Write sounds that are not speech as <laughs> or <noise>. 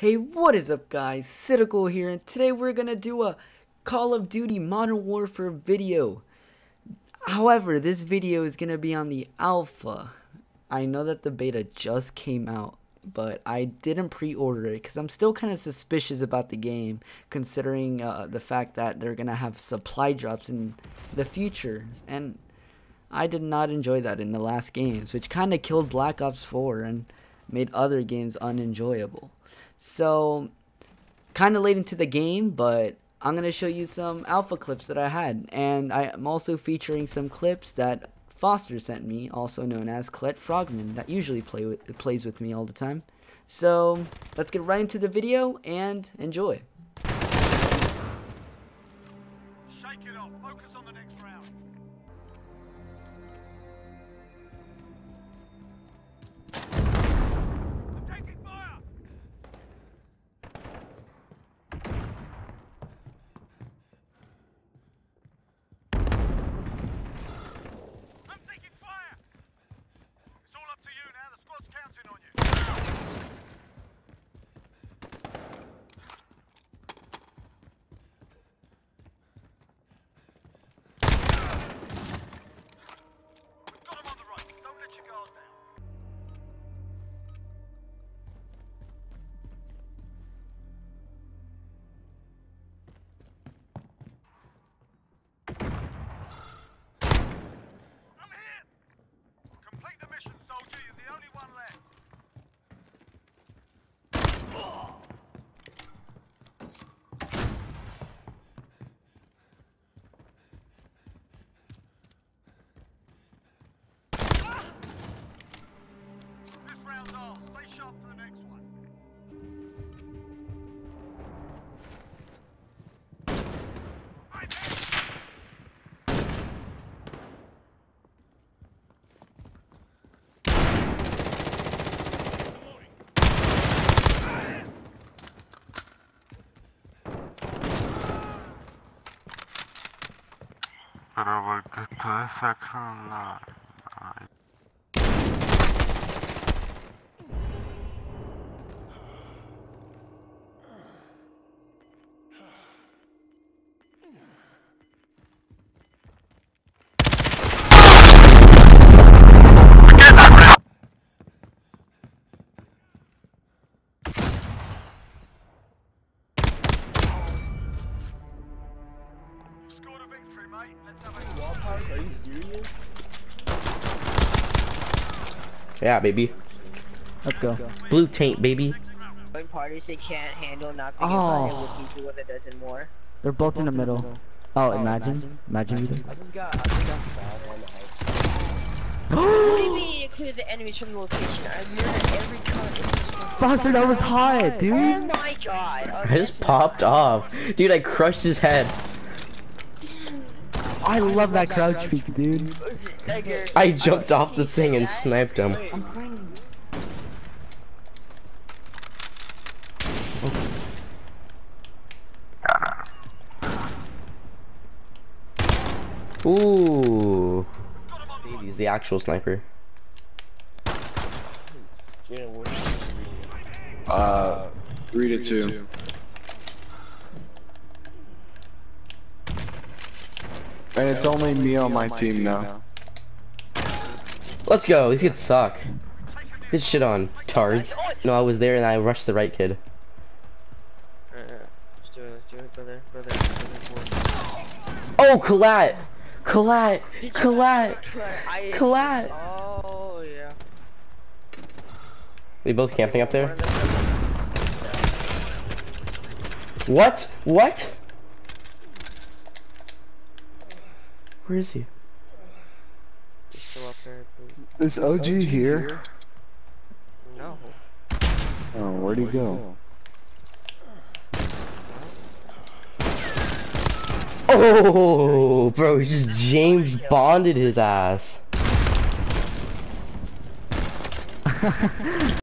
Hey, what is up guys? Sydical here and today we're gonna do a Call of Duty Modern Warfare video. However, this video is gonna be on the alpha. I know that the beta just came out, but I didn't pre-order it because I'm still kind of suspicious about the game considering uh, the fact that they're gonna have supply drops in the future and I did not enjoy that in the last games, which kind of killed Black Ops 4 and made other games unenjoyable. So, kind of late into the game, but I'm going to show you some alpha clips that I had. And I'm also featuring some clips that Foster sent me, also known as Colette Frogman, that usually play with, plays with me all the time. So, let's get right into the video and enjoy. off to the next one. to porque ustedes sacan la... Yeah, baby. Let's go. Blue taint, baby. When parties they can't handle not being oh. with each other does more. They're both, They're both in, the in middle. Oh, oh imagine. Imagine, imagine. I just got, I just got <gasps> from the location? I every. Foster, that was hot, dude. Oh my god. Okay, I just popped off. Dude, I crushed his head. I love that crouch peek, dude. I jumped off the thing and sniped him. Ooh. He's the actual sniper. Jaden, what Uh, three to And it's only me on my team now. Let's go. These kids suck. Good shit on tards. No, I was there and I rushed the right kid. Oh, Collat! Collat! Collat! Collat! Oh yeah. They both camping up there? What? What? Where is he? He's still up there. Is OG here? No. Oh, where'd he go? Oh, bro, he just James Bonded his ass. <laughs>